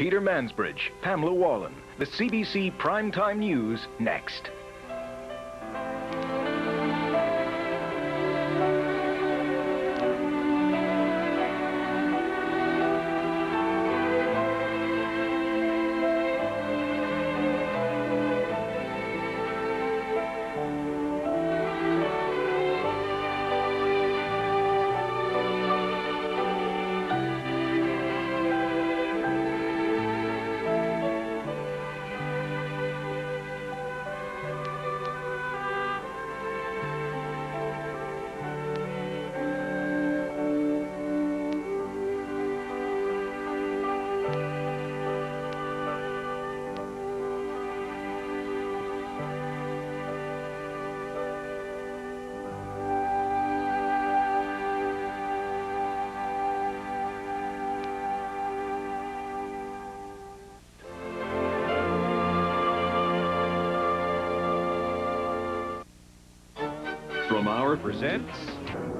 Peter Mansbridge, Pamela Wallin. The CBC Primetime News next. Film Hour presents